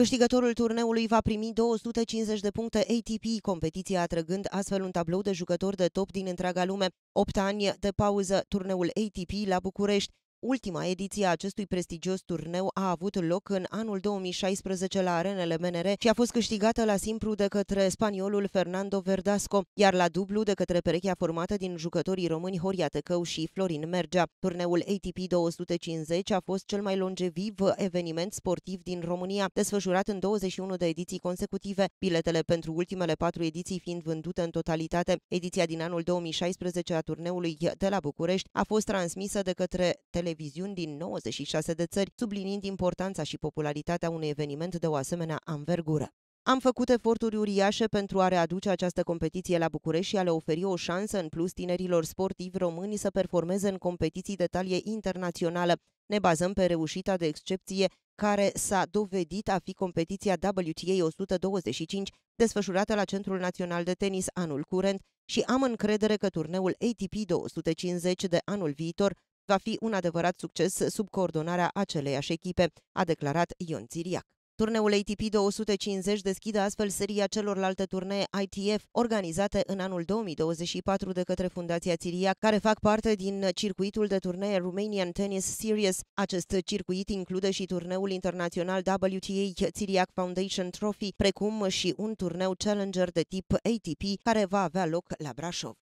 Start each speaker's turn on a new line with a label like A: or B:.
A: Câștigătorul turneului va primi 250 de puncte ATP, competiția atrăgând astfel un tablou de jucători de top din întreaga lume. 8 ani de pauză, turneul ATP la București. Ultima ediție a acestui prestigios turneu a avut loc în anul 2016 la arenele MNR și a fost câștigată la simplu de către spaniolul Fernando Verdasco, iar la dublu de către perechea formată din jucătorii români Horia Tăcău și Florin Mergea. Turneul ATP 250 a fost cel mai longeviv eveniment sportiv din România, desfășurat în 21 de ediții consecutive, biletele pentru ultimele patru ediții fiind vândute în totalitate. Ediția din anul 2016 a turneului de la București a fost transmisă de către televiziuni din 96 de țări, subliniind importanța și popularitatea unui eveniment de o asemenea anvergură. Am făcut eforturi uriașe pentru a readuce această competiție la București și a le oferi o șansă în plus tinerilor sportivi români să performeze în competiții de talie internațională. Ne bazăm pe reușita de excepție care s-a dovedit a fi competiția WTA 125 desfășurată la Centrul Național de Tenis anul curent și am încredere că turneul ATP 250 de anul viitor va fi un adevărat succes sub coordonarea aceleiași echipe, a declarat Ion Țiriac. Turneul ATP 250 deschide astfel seria celorlalte turnee ITF organizate în anul 2024 de către Fundația Țiria, care fac parte din circuitul de turnee Romanian Tennis Series. Acest circuit include și turneul internațional WTA Țiriac Foundation Trophy, precum și un turneu Challenger de tip ATP care va avea loc la Brașov.